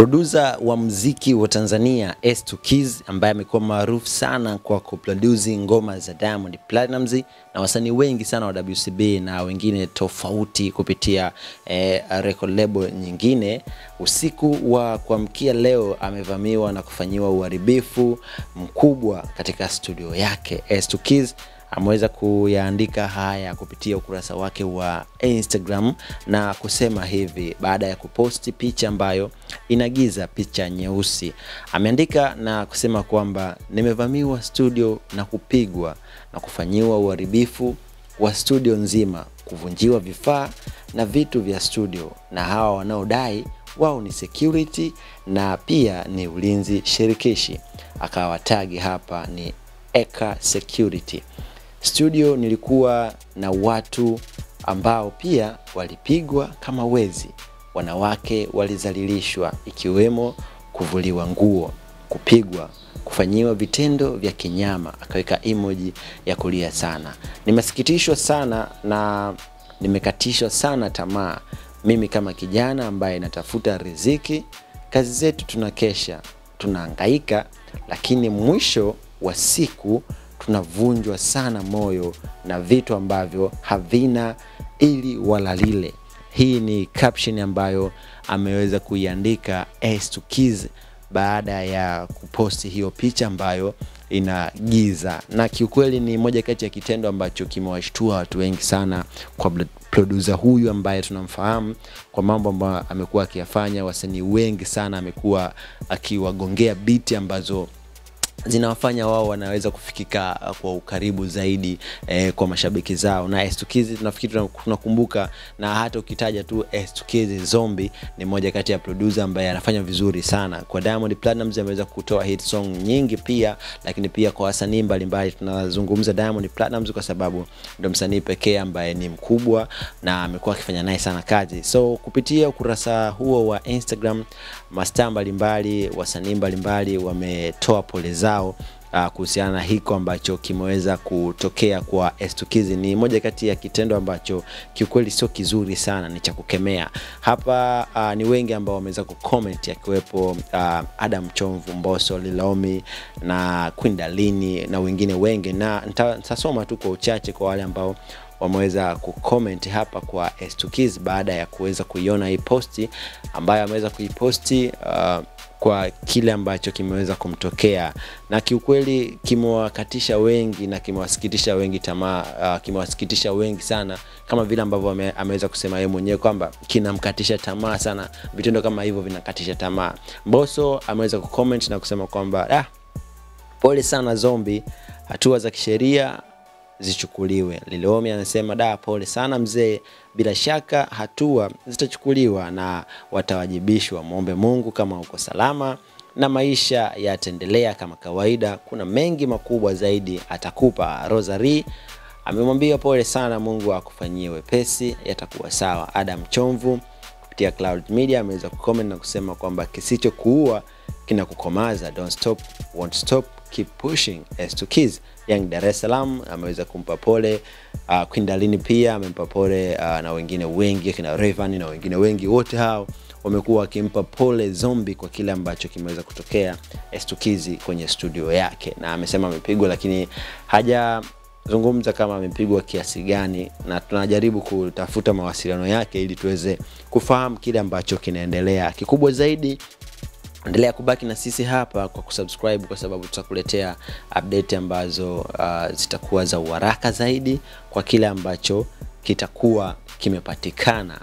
Producer wa mziki wa Tanzania S2 Keys ambaye amekuwa maarufu sana kwa kuproduce ngoma za Diamond Platnumz na wasanii wengi sana wa WCB na wengine tofauti kupitia eh, record label nyingine. Usiku wa kuamkia leo amevamiwa na kufanyiwa uharibifu mkubwa katika studio yake. S2 Keys ameweza kuyaandika haya kupitia ukurasa wake wa Instagram na kusema hivi baada ya kuposti picha ambayo inagiza picha nyeusi. Ameandika na kusema kwamba nimevamiwa studio na kupigwa na kufanyiwa uharibifu wa studio nzima, kuvunjiwa vifaa na vitu vya studio na hawa wanaodai wao ni security na pia ni ulinzi shirikishi. Akawatagi hapa ni Eka Security. Studio nilikuwa na watu ambao pia walipigwa kama wezi. Wanawake walizalilishwa ikiwemo kuvuliwa nguo, kupigwa, kufanyiwa vitendo vya kinyama. Akaweka emoji ya kulia sana. Nimesikitishwa sana na nimekatishwa sana tamaa. Mimi kama kijana ambaye natafuta riziki, kazi zetu tunakesha, tunahangaika, lakini mwisho wa siku tunavunjwa sana moyo na vitu ambavyo havina ili wala lile. Hii ni caption ambayo ameweza kuiandika S2 Keys baada ya kuposti hiyo picha ambayo ina giza, na kiukweli ni moja kati ya kitendo ambacho kimewashtua watu wengi sana kwa producer huyu ambaye tunamfahamu kwa mambo ambayo amekuwa akiyafanya. Wasanii wengi sana amekuwa akiwagongea biti ambazo zinawafanya wao wanaweza kufikika kwa ukaribu zaidi eh, kwa mashabiki zao. Na S2 tunafikiri tunakumbuka, na hata ukitaja tu estukizi zombi ni moja kati ya producer ambaye anafanya vizuri sana kwa Diamond Platnumz. Ameweza kutoa hit song nyingi pia, lakini pia kwa wasanii mbalimbali. Tunazungumza Diamond Platnumz kwa sababu ndo msanii pekee ambaye ni mkubwa na amekuwa akifanya naye sana kazi. So kupitia ukurasa huo wa Instagram, mastaa mbalimbali, wasanii mbalimbali wametoa pole zao uh, kuhusiana na hiko ambacho kimeweza kutokea kwa S2 Ni moja kati ya kitendo ambacho kiukweli sio kizuri sana, ni cha kukemea. Hapa uh, ni wengi ambao wameweza kucomment akiwepo uh, Adam Chomvu, Mbosso, Lilomi na Queen Dalini na wengine wengi, na nitasoma tu kwa uchache kwa wale ambao wameweza kucomment hapa kwa S2 baada ya kuweza kuiona hii posti ambayo ameweza kuiposti uh, kwa kile ambacho kimeweza kumtokea na kiukweli kimewakatisha wengi na kimewasikitisha wengi tamaa, uh, kimewasikitisha wengi sana, kama vile ambavyo ame, ameweza kusema yeye mwenyewe kwamba kinamkatisha tamaa sana. Vitendo kama hivyo vinakatisha tamaa. mboso ameweza kucomment na kusema kwamba ah, pole sana Zombi, hatua za kisheria zichukuliwe. Lilomi anasema da, pole sana mzee, bila shaka hatua zitachukuliwa na watawajibishwa. Mwombe Mungu kama uko salama na maisha yataendelea kama kawaida. Kuna mengi makubwa zaidi atakupa. Rosary amemwambia pole sana, Mungu akufanyie wepesi, yatakuwa sawa. Adam Chomvu kupitia Cloud Media ameweza kucomment na kusema kwamba kisichokuua kinakukomaza, don't stop, won't stop, keep pushing. S2 Kids Young Dar es Salaam ameweza kumpa pole uh, Quindalini pia amempa pole uh, na wengine wengi kina Rayvanny na wengine wengi, wote hao wamekuwa wakimpa pole Zombi kwa kile ambacho kimeweza kutokea S2 kwenye studio yake, na amesema amepigwa, lakini hajazungumza kama amepigwa kiasi gani, na tunajaribu kutafuta mawasiliano yake ili tuweze kufahamu kile ambacho kinaendelea. Kikubwa zaidi endelea kubaki na sisi hapa kwa kusubscribe, kwa sababu tutakuletea update ambazo uh, zitakuwa za uharaka zaidi kwa kile ambacho kitakuwa kimepatikana